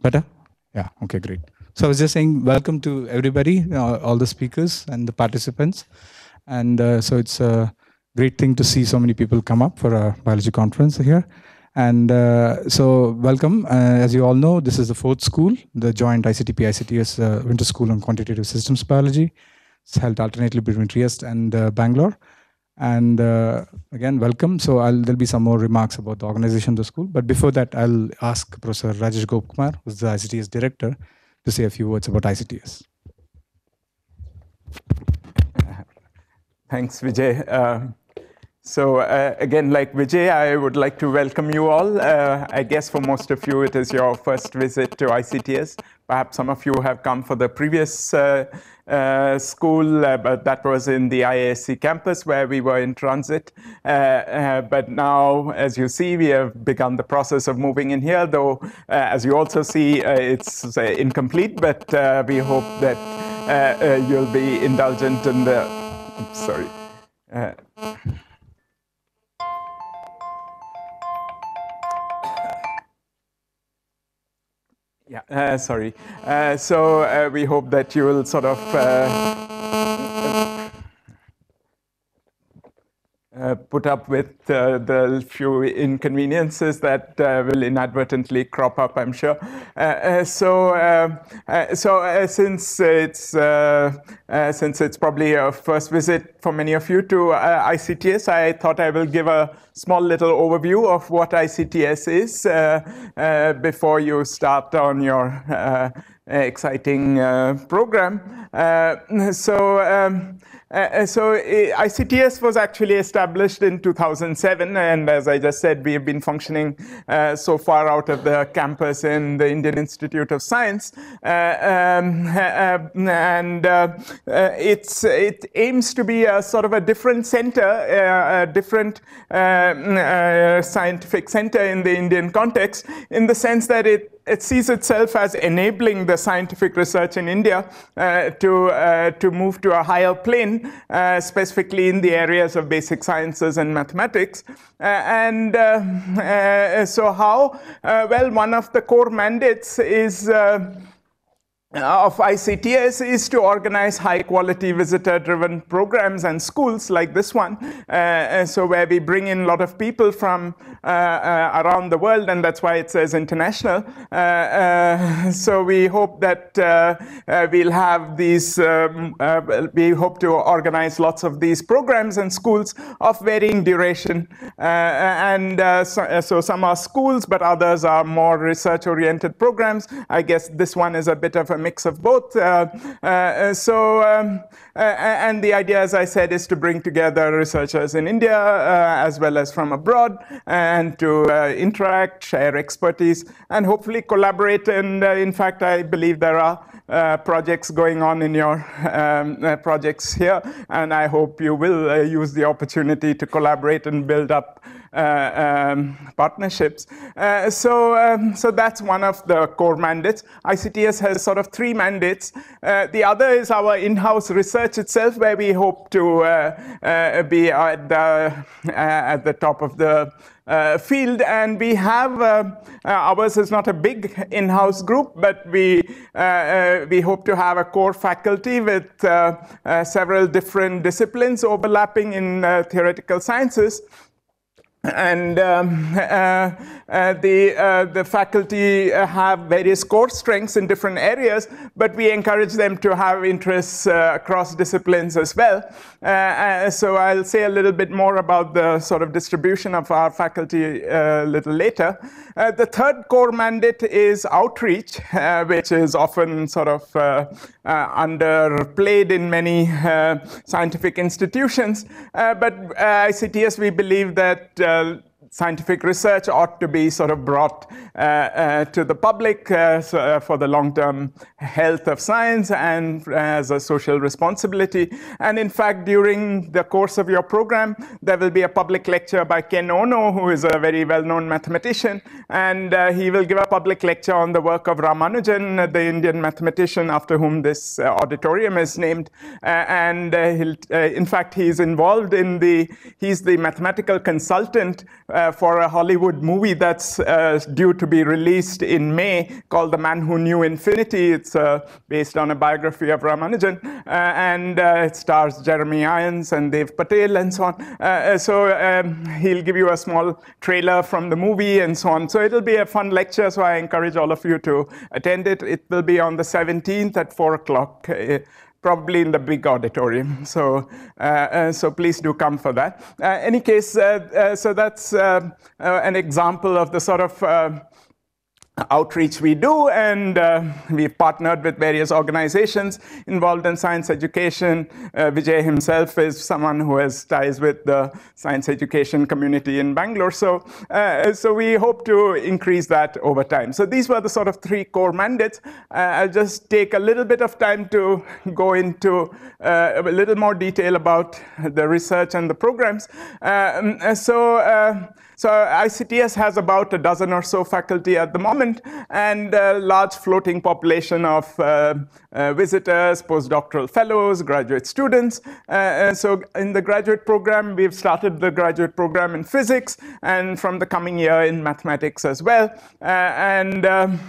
Better? Yeah, okay, great. So I was just saying welcome to everybody, uh, all the speakers and the participants. And uh, so it's a great thing to see so many people come up for a biology conference here. And uh, so welcome. Uh, as you all know, this is the fourth school, the joint ICTP ICTS uh, Winter School on Quantitative Systems Biology. It's held alternately between Trieste and uh, Bangalore. And uh, again, welcome. So I'll, there'll be some more remarks about the organization of the school. But before that, I'll ask Professor Rajesh Gopakumar, who's the ICTS director, to say a few words about ICTS. Thanks, Vijay. Uh, so uh, again, like Vijay, I would like to welcome you all. Uh, I guess for most of you, it is your first visit to ICTS. Perhaps some of you have come for the previous uh, uh, school, uh, but that was in the IISc campus where we were in transit. Uh, uh, but now, as you see, we have begun the process of moving in here, though, uh, as you also see, it's incomplete, but we hope that you'll be indulgent in the. Sorry. Yeah, uh, sorry. Uh, so uh, we hope that you will sort of uh, put up with uh, the few inconveniences that uh, will inadvertently crop up, I'm sure. Uh, uh, so, um, uh, so since it's since it's probably a first visit for many of you to ICTS, I thought I will give a small little overview of what ICTS is before you start on your exciting program. so. Um, uh, uh, so uh, ICTS was actually established in 2007, and as I just said, we have been functioning uh, so far out of the campus in the Indian Institute of Science, uh, um, uh, and it aims to be a sort of a different center, a different scientific center in the Indian context, in the sense that it it sees itself as enabling the scientific research in India uh, to, uh, to move to a higher plane, uh, specifically in the areas of basic sciences and mathematics. Uh, and uh, uh, so, how? well, one of the core mandates is of ICTS is to organize high quality visitor driven programs and schools like this one. Uh, so, where we bring in a lot of people from uh, uh, around the world, and that's why it says international. Uh, uh, so, we hope that uh, we'll have these, um, we hope to organize lots of these programs and schools of varying duration. and so, so, some are schools, but others are more research oriented programs. I guess this one is a bit of a mix of both. Uh, uh, so, um, and the idea, as I said, is to bring together researchers in India as well as from abroad and to interact, share expertise, and hopefully collaborate. And in fact, I believe there are uh, projects going on in your um, uh, projects here, and I hope you will uh, use the opportunity to collaborate and build up uh, um, partnerships. Uh, so, um, so that's one of the core mandates. ICTS has sort of three mandates. Uh, the other is our in-house research itself, where we hope to be at the, at the top of the uh, field, and we have uh, uh, ours is not a big in-house group, but we we hope to have a core faculty with several different disciplines overlapping in theoretical sciences and um, uh, uh, the, uh, the faculty have various core strengths in different areas, but we encourage them to have interests uh, across disciplines as well. Uh, uh, so I'll say a little bit more about the sort of distribution of our faculty a little later. the third core mandate is outreach, which is often sort of underplayed in many scientific institutions. but ICTS, we believe that uh, scientific research ought to be sort of brought uh, uh, to the public uh, so, uh, for the long-term health of science and as a social responsibility. And in fact, during the course of your program, there will be a public lecture by Ken Ono, who is a very well-known mathematician, and uh, he will give a public lecture on the work of Ramanujan, the Indian mathematician after whom this auditorium is named. and in fact, he's involved in the, he's the mathematical consultant uh, for a Hollywood movie that's uh, due to be released in May called The Man Who Knew Infinity. It's uh, based on a biography of Ramanujan, uh, and uh, it stars Jeremy Irons and Dev Patel and so on. so um, he'll give you a small trailer from the movie and so on. So it'll be a fun lecture, so I encourage all of you to attend it. It will be on the 17th at 4 o'clock probably in the big auditorium. So, uh, uh, so please do come for that. Uh, any case, uh, uh, so that's uh, an example of the sort of outreach we do, and uh, we've partnered with various organizations involved in science education. Uh, Vijay himself is someone who has ties with the science education community in Bangalore. So, uh, so we hope to increase that over time. So these were the sort of three core mandates. Uh, I'll just take a little bit of time to go into uh, a little more detail about the research and the programs. Um, so so ICTS has about a dozen or so faculty at the moment and a large floating population of uh, uh, visitors, postdoctoral fellows, graduate students. Uh, so in the graduate program, we've started the graduate program in physics and from the coming year in mathematics as well. And um,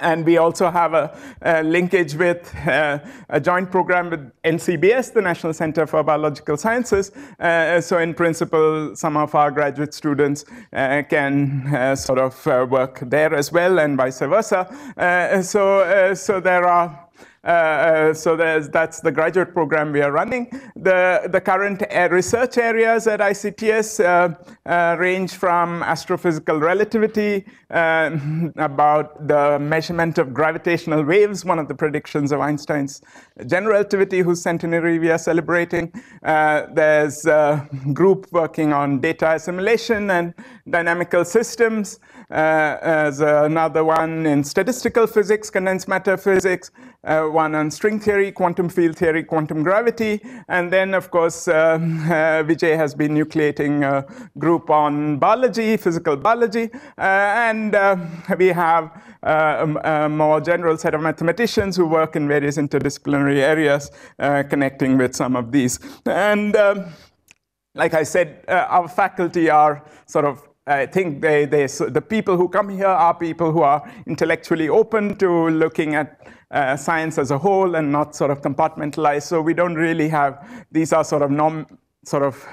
and we also have a, a linkage with uh, a joint program with NCBS, the National Center for Biological Sciences. Uh, so, in principle, some of our graduate students uh, can uh, sort of uh, work there as well, and vice versa. Uh, so, so there are uh, uh, so that's the graduate program we are running. The, the current research areas at ICTS uh, range from astrophysical relativity, about the measurement of gravitational waves, one of the predictions of Einstein's general relativity, whose centenary we are celebrating. there's a group working on data assimilation and dynamical systems. Uh, there's another one in statistical physics, condensed matter physics, uh, one on string theory, quantum field theory, quantum gravity, and then, of course, uh, uh, Vijay has been nucleating a group on biology, physical biology, uh, and uh, we have uh, a, a, more general set of mathematicians who work in various interdisciplinary areas connecting with some of these. And um, like I said, our faculty are sort of I think they, they, so the people who come here are people who are intellectually open to looking at uh, science as a whole and not sort of compartmentalized. So we don't really have, these are sort of norm, sort of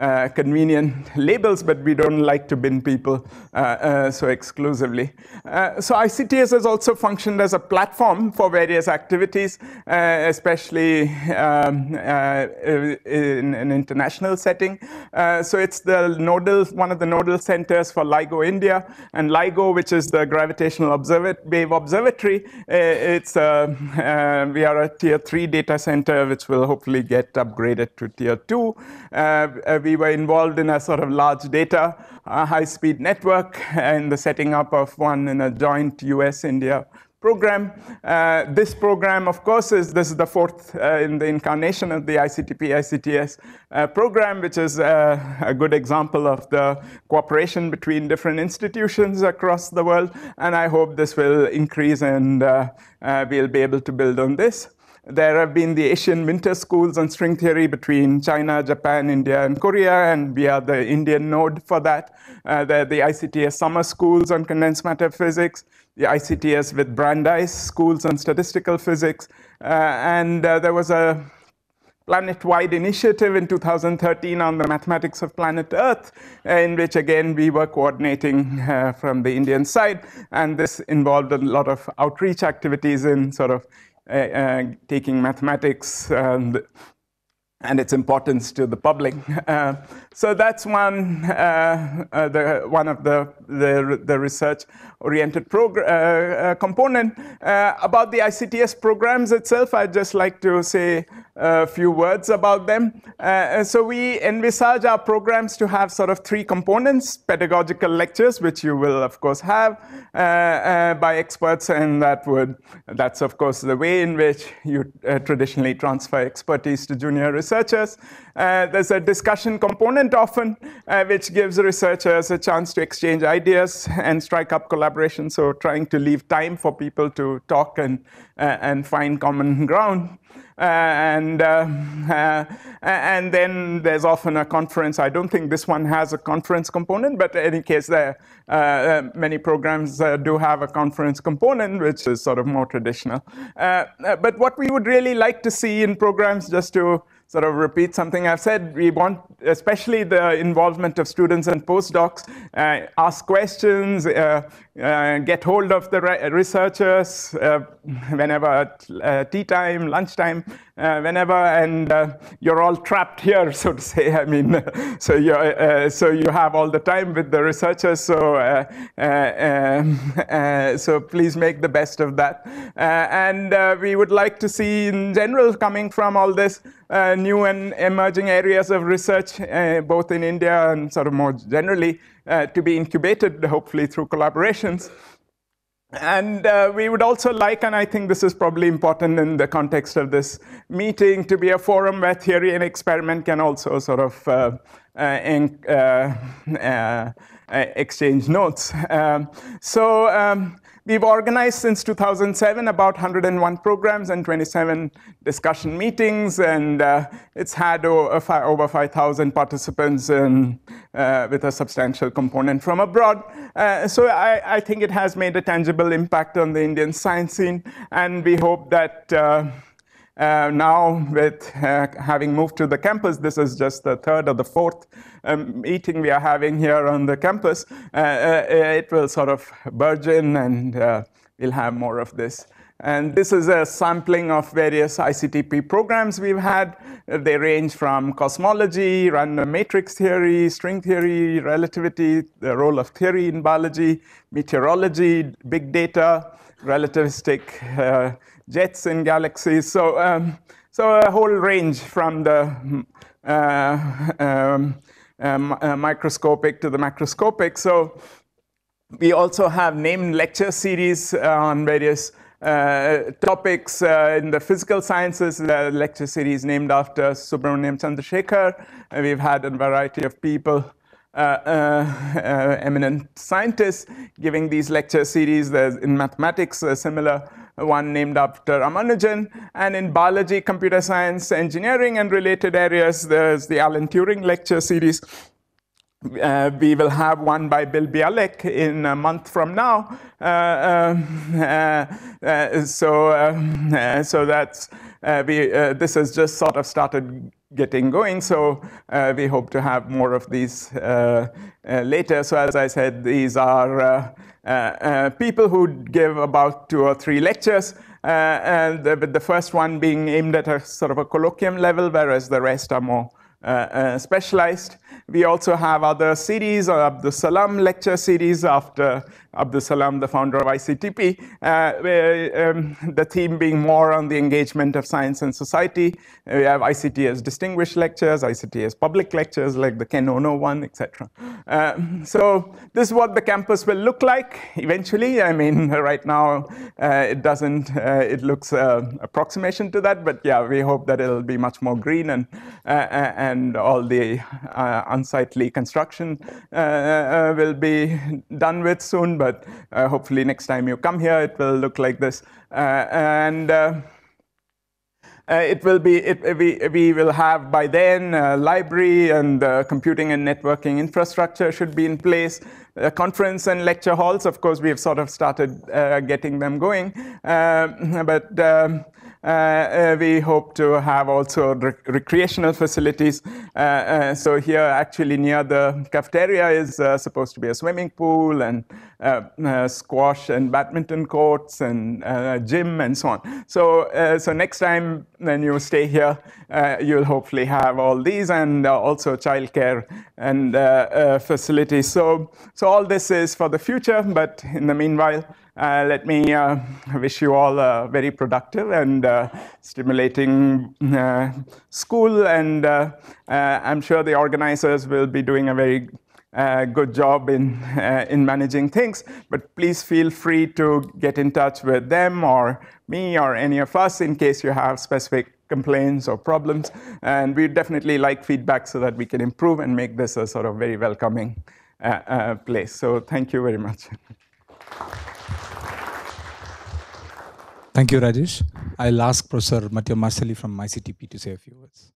uh, convenient labels, but we don't like to bin people uh, uh, so exclusively. Uh, so ICTS has also functioned as a platform for various activities, uh, especially um, in an international setting. so it's the nodal, one of the nodal centers for LIGO India, and LIGO, which is the Gravitational Observa Wave Observatory. it's we are a tier three data center, which will hopefully get upgraded to tier two we were involved in a sort of large data uh, high-speed network and the setting up of one in a joint US-India program. Uh, this program, of course, is this is the fourth uh, in the incarnation of the ICTP ICTS uh, program, which is uh, a good example of the cooperation between different institutions across the world. And I hope this will increase and uh, we'll be able to build on this. There have been the Asian winter schools on string theory between China, Japan, India, and Korea, and we are the Indian node for that. Uh, the, the ICTS summer schools on condensed matter physics, the ICTS with Brandeis schools on statistical physics, uh, and uh, there was a planet-wide initiative in 2013 on the mathematics of planet Earth, in which again we were coordinating uh, from the Indian side, and this involved a lot of outreach activities in sort of Uh, taking mathematics and and its importance to the public. Uh, so that's one, uh, uh, the, one of the, the, the research-oriented uh, component. about the ICTS programs itself, I'd just like to say a few words about them. Uh, so we envisage our programs to have sort of three components, pedagogical lectures, which you will of course have uh, uh, by experts, and that would, that's of course the way in which you uh, traditionally transfer expertise to junior research researchers. Uh, there's a discussion component often, uh, which gives researchers a chance to exchange ideas and strike up collaboration. So trying to leave time for people to talk and, uh, and find common ground. Uh, and uh, uh, and then there's often a conference. I don't think this one has a conference component, but in any case, there many programs do have a conference component, which is sort of more traditional. but what we would really like to see in programs, just to sort of repeat something I've said. We want, especially the involvement of students and postdocs, uh, ask questions, uh, uh, get hold of the re uh, researchers uh, whenever at uh, tea time, lunchtime, uh, whenever, and uh, you're all trapped here, so to say. I mean, so you uh, so you have all the time with the researchers. So um, so please make the best of that. and we would like to see, in general, coming from all this, new and emerging areas of research, both in India and sort of more generally, uh, to be incubated, hopefully through collaborations. And uh, we would also like, and I think this is probably important in the context of this meeting, to be a forum where theory and experiment can also sort of uh, uh, in, uh, uh, exchange notes. Um, so um, We've organized since 2007 about 101 programs and 27 discussion meetings, and uh, it's had over 5,000 participants and, uh, with a substantial component from abroad. Uh, so I, I, think it has made a tangible impact on the Indian science scene, and we hope that uh, uh, now, with uh, having moved to the campus, this is just the third or the fourth um, meeting we are having here on the campus. Uh, uh it will sort of burgeon and uh, we'll have more of this. And this is a sampling of various ICTP programs we've had. They range from cosmology, random matrix theory, string theory, relativity, the role of theory in biology, meteorology, big data, relativistic uh, jets in galaxies. So, um, so a whole range from the uh, um, um, uh, microscopic to the macroscopic. So we also have named lecture series on various uh, topics uh, in the physical sciences, the lecture series named after Subrahmanyan Chandrasekhar. we've had a variety of people uh, uh, uh, eminent scientists giving these lecture series. There's in mathematics a similar one named after Ramanujan, and in biology, computer science, engineering, and related areas, there's the Alan Turing lecture series. Uh, we will have one by Bill Bialek in a month from now. Uh, um, uh, so, so that's we. this has just sort of started getting going. So uh, we hope to have more of these uh, uh, later. So as I said, these are uh, uh, uh, people who give about two or three lectures. and the, the first one being aimed at a sort of a colloquium level, whereas the rest are more specialized. We also have other series, Abdus Salam lecture series after Abdus Salam, the founder of ICTP, uh, where, um, the theme being more on the engagement of science and society. We have ICTS distinguished lectures, ICTS public lectures like the Ken Ono one, etc. Uh, so this is what the campus will look like eventually. I mean, right now uh, it doesn't, uh, it looks uh, approximation to that, but yeah, we hope that it'll be much more green and, uh, and all the unsightly construction will be done with soon but uh, hopefully next time you come here, it will look like this. Uh, and uh, it will be, it, we, we will have by then a library and computing and networking infrastructure should be in place. Uh, conference and lecture halls, of course, we have sort of started uh, getting them going. Uh, but um, uh, uh, Uh, uh, we hope to have also recreational facilities. Uh, uh, so here, actually near the cafeteria is supposed to be a swimming pool and squash and badminton courts and gym and so on. So, so next time when you stay here, you'll hopefully have all these and also childcare and facilities. So, so all this is for the future, but in the meanwhile, uh, let me uh, wish you all a very productive and uh, stimulating uh, school. And uh, uh, I'm sure the organizers will be doing a very good job in, in managing things. But please feel free to get in touch with them or me or any of us in case you have specific complaints or problems. And we definitely like feedback so that we can improve and make this a sort of very welcoming place. So thank you very much. Thank you, Rajesh. I'll ask Professor Matteo Marsili from ICTP to say a few words.